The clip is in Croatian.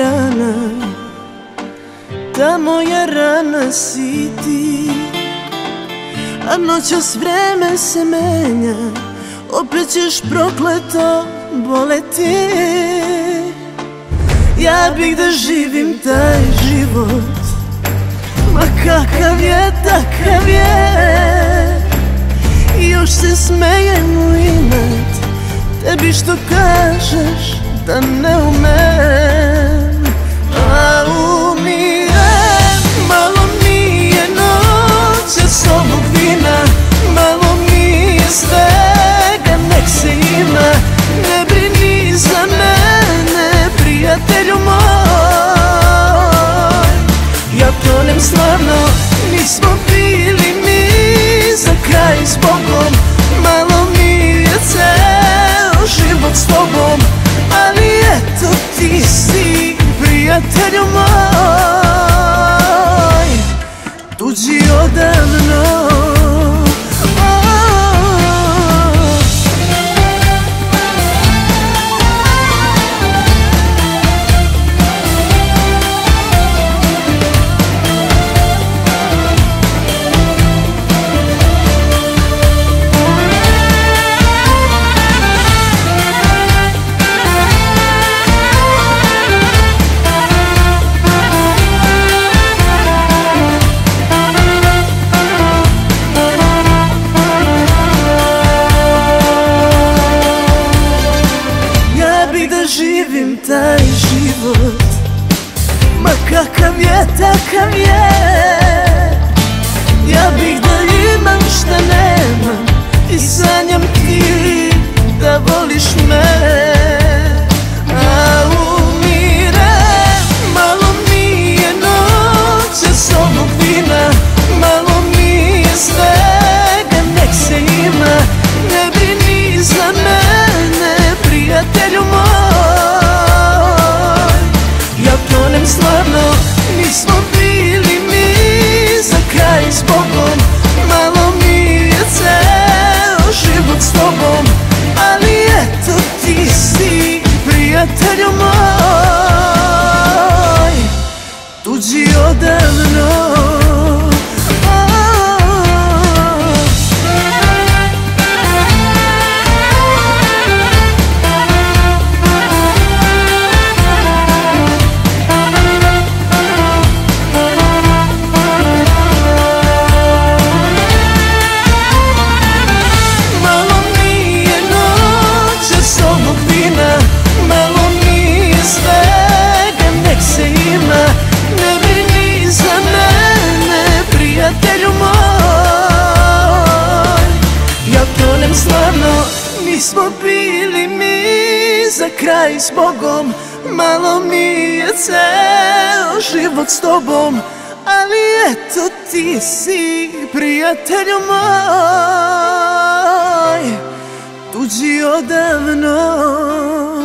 dana Ta moja rana si ti A noćas vreme se menja Opet ćeš prokleto boleti. Ja bih da živim taj život Ma kakav je, takav je. I još se smejem u inat Tebi što kažeš da ne umem tonem stvarno, nismo bili mi Za kraj s Bogom, malo mi je ceo život s tobom Ali eto ti si, prijatelju moj taj život. Ma kakav je, takav je. Ja bih da imam šta nemam I sanjam ti da voliš me Za kraj s Bogom, malo mi je ceo život s tobom Ali eto ti si, prijatelju moj Tuđi odavno